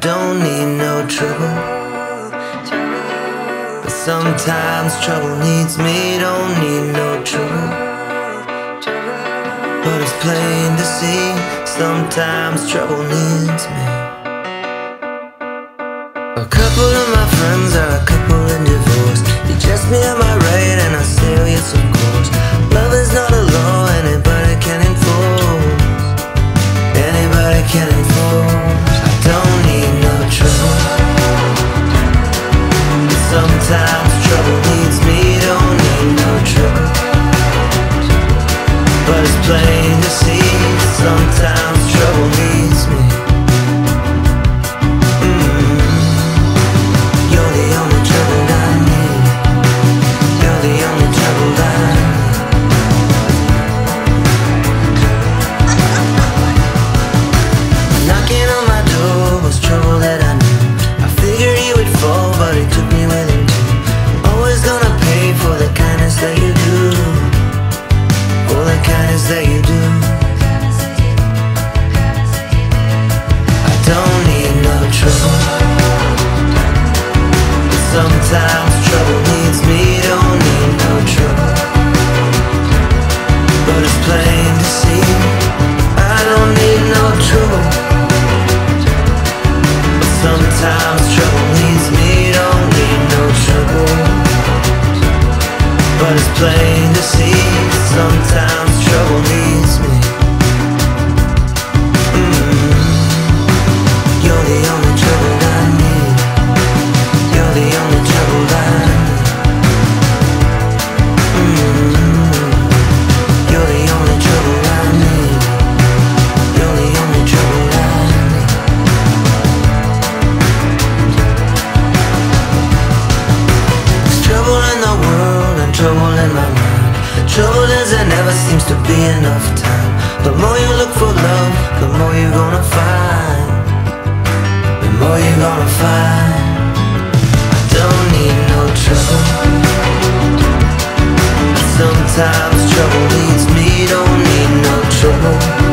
don't need no trouble. But sometimes trouble needs me, don't need no trouble. But it's plain to see, sometimes trouble needs me. A couple of my friends are a couple individuals. play. world there never seems to be enough time. The more you look for love, the more you're gonna find. The more you're gonna find. I don't need no trouble. Sometimes trouble leads me, don't need no trouble.